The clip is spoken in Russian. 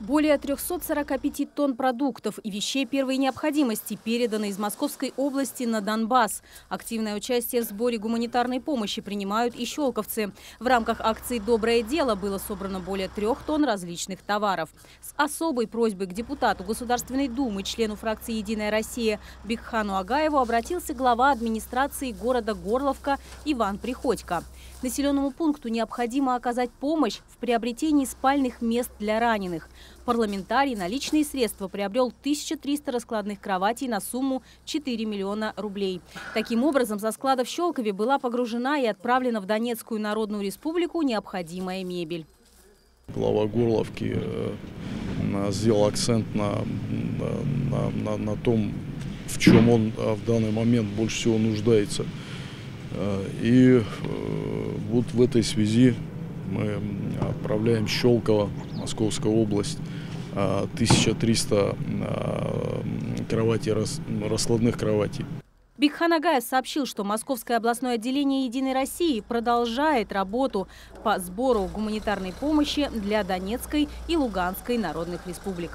Более 345 тонн продуктов и вещей первой необходимости переданы из Московской области на Донбасс. Активное участие в сборе гуманитарной помощи принимают и щелковцы. В рамках акции «Доброе дело» было собрано более трех тонн различных товаров. С особой просьбой к депутату Государственной Думы, члену фракции «Единая Россия» Бекхану Агаеву обратился глава администрации города Горловка Иван Приходько. Населенному пункту необходимо оказать помощь в приобретении спальных мест для раненых. Парламентарий наличные средства приобрел 1300 раскладных кроватей на сумму 4 миллиона рублей. Таким образом, со склада в Щелкове была погружена и отправлена в Донецкую Народную Республику необходимая мебель. Глава Горловки э, сделал акцент на, на, на, на том, в чем он э, в данный момент больше всего нуждается. Э, и вот в этой связи мы отправляем Щелково, Московская область, 1300 а, а, кроватей, раскладных кроватей. Бигхан Агаев сообщил, что Московское областное отделение «Единой России» продолжает работу по сбору гуманитарной помощи для Донецкой и Луганской народных республик.